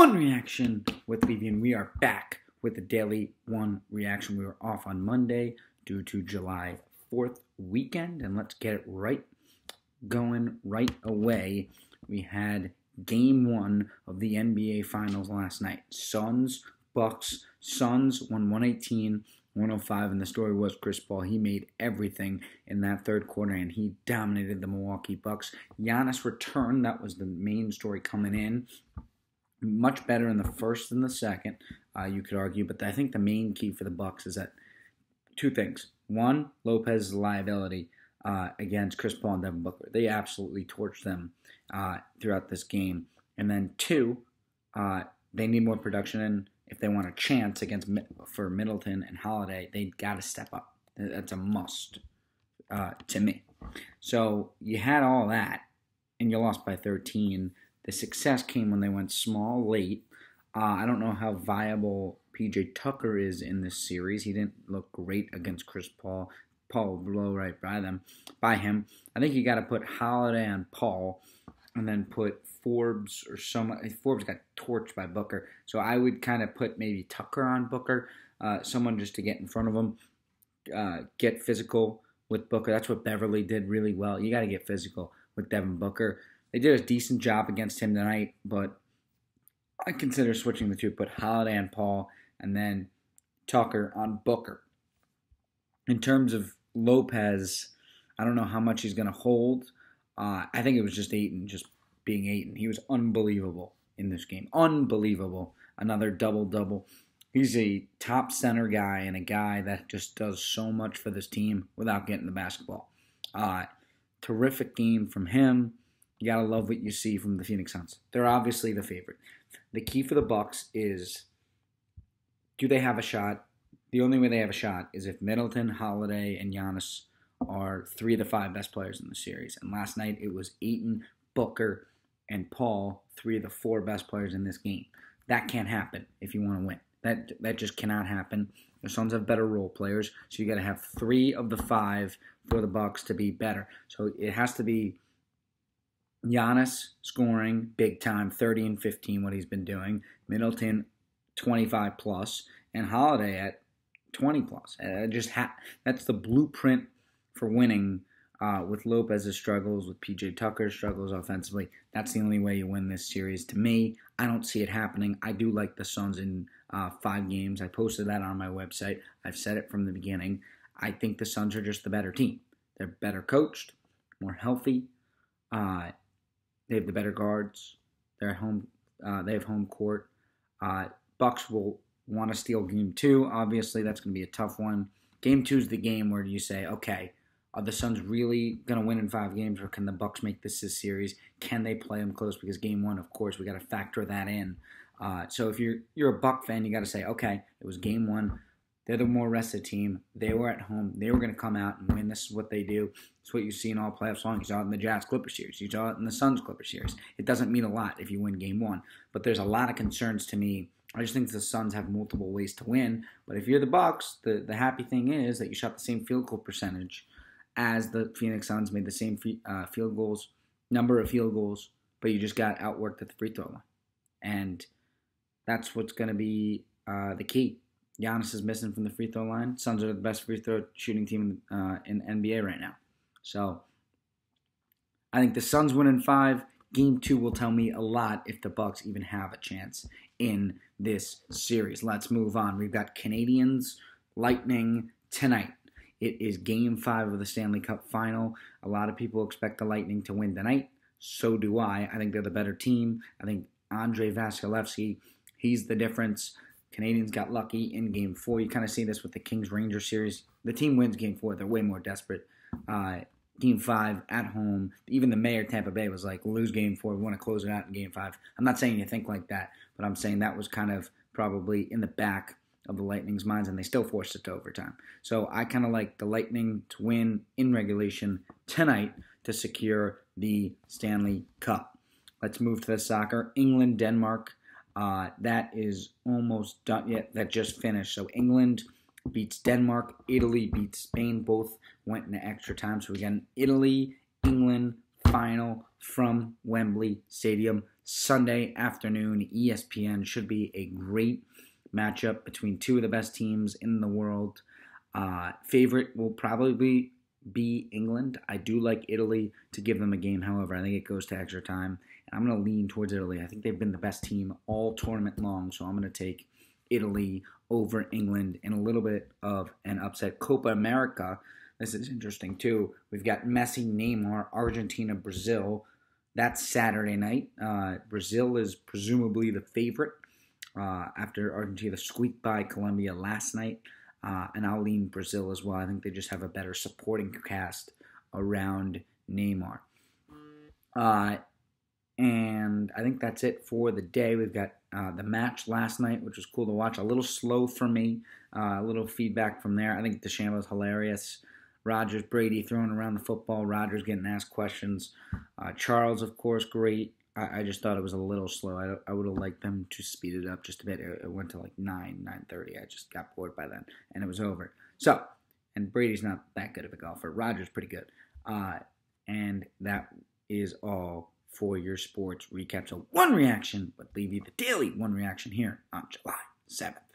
One reaction with Levy, and we are back with the daily one reaction. We were off on Monday due to July 4th weekend, and let's get it right going right away. We had game one of the NBA Finals last night. Suns, Bucks. Suns won 118 105, and the story was Chris Paul. He made everything in that third quarter, and he dominated the Milwaukee Bucks. Giannis returned. That was the main story coming in. Much better in the first than the second, uh, you could argue. But I think the main key for the Bucks is that two things. One, Lopez's liability uh, against Chris Paul and Devin Booker. They absolutely torched them uh, throughout this game. And then two, uh, they need more production and if they want a chance against for Middleton and Holiday, they got to step up. That's a must uh, to me. So you had all that, and you lost by 13. The success came when they went small late. Uh, I don't know how viable PJ Tucker is in this series. He didn't look great against Chris Paul. Paul blow right by them, by him. I think you got to put Holiday on Paul, and then put Forbes or someone. Forbes got torched by Booker, so I would kind of put maybe Tucker on Booker, uh, someone just to get in front of him, uh, get physical with Booker. That's what Beverley did really well. You got to get physical with Devin Booker. They did a decent job against him tonight, but I consider switching the two. Put Holiday on Paul, and then Tucker on Booker. In terms of Lopez, I don't know how much he's going to hold. Uh, I think it was just Ayton just being Ayton. He was unbelievable in this game. Unbelievable. Another double double. He's a top center guy and a guy that just does so much for this team without getting the basketball. Uh, terrific game from him. You gotta love what you see from the Phoenix Suns. They're obviously the favorite. The key for the Bucks is do they have a shot? The only way they have a shot is if Middleton, Holiday, and Giannis are three of the five best players in the series. And last night it was Ayton, Booker, and Paul, three of the four best players in this game. That can't happen if you want to win. That that just cannot happen. The Suns have better role players, so you got to have three of the five for the Bucks to be better. So it has to be Giannis scoring big time, 30 and 15, what he's been doing. Middleton, 25 plus, and Holiday at 20 plus. Uh, just ha- that's the blueprint for winning uh, with Lopez's struggles, with PJ Tucker's struggles offensively. That's the only way you win this series. To me, I don't see it happening. I do like the Suns in uh, five games. I posted that on my website. I've said it from the beginning. I think the Suns are just the better team. They're better coached, more healthy. Uh, they have the better guards. They're home. Uh, they have home court. Uh, Bucks will want to steal game two. Obviously, that's going to be a tough one. Game two is the game where you say, okay, are the Suns really going to win in five games, or can the Bucks make this a series? Can they play them close? Because game one, of course, we got to factor that in. Uh, so if you're you're a Buck fan, you got to say, okay, it was game one. They're the more rested team. They were at home. They were going to come out and win. This is what they do. It's what you see in all playoff songs. You saw it in the Jazz Clipper series. You saw it in the Suns Clipper series. It doesn't mean a lot if you win game one, but there's a lot of concerns to me. I just think the Suns have multiple ways to win. But if you're the Bucks, the, the happy thing is that you shot the same field goal percentage as the Phoenix Suns made the same free, uh, field goals, number of field goals, but you just got outworked at the free throw line. And that's what's going to be uh, the key. Giannis is missing from the free throw line. Suns are the best free throw shooting team uh, in NBA right now. So I think the Suns win in five. Game two will tell me a lot if the Bucks even have a chance in this series. Let's move on. We've got Canadiens Lightning tonight. It is game five of the Stanley Cup final. A lot of people expect the Lightning to win tonight. So do I. I think they're the better team. I think Andrei Vasilevskiy, he's the difference. Canadiens got lucky in game four. You kind of see this with the Kings Rangers series. The team wins game four. They're way more desperate. Uh, game five at home. Even the mayor Tampa Bay was like, lose game four. We want to close it out in game five. I'm not saying you think like that, but I'm saying that was kind of probably in the back of the Lightning's minds, and they still forced it to overtime. So I kind of like the Lightning to win in regulation tonight to secure the Stanley Cup. Let's move to the soccer. England, Denmark. Uh, that is almost done. Yet yeah, that just finished. So England beats Denmark. Italy beats Spain. Both went into extra time. So we again, Italy, England final from Wembley Stadium Sunday afternoon, ESPN. Should be a great matchup between two of the best teams in the world. Uh, favorite will probably be England. I do like Italy to give them a game, however, I think it goes to extra time. I'm going to lean towards Italy. I think they've been the best team all tournament long, so I'm going to take Italy over England in a little bit of an upset. Copa America, this is interesting too. We've got Messi, Neymar, Argentina, Brazil. That's Saturday night. Uh, Brazil is presumably the favorite uh, after Argentina squeaked by Colombia last night. Uh, and I'll lean Brazil as well. I think they just have a better supporting cast around Neymar. I think that's it for the day. We've got uh, the match last night, which was cool to watch. A little slow for me. Uh, a little feedback from there. I think DeChambeau's hilarious. Rodgers, Brady throwing around the football. Rodgers getting asked questions. Uh, Charles, of course, great. I, I, just thought it was a little slow. I, I would have liked them to speed it up just a bit. It, it went to like nine, nine thirty. I just got bored by then, and it was over. So, and Brady's not that good of a golfer. Rodgers pretty good. Uh, and that is all for your sports recap. So one reaction, but leave you the daily one reaction here on July 7th.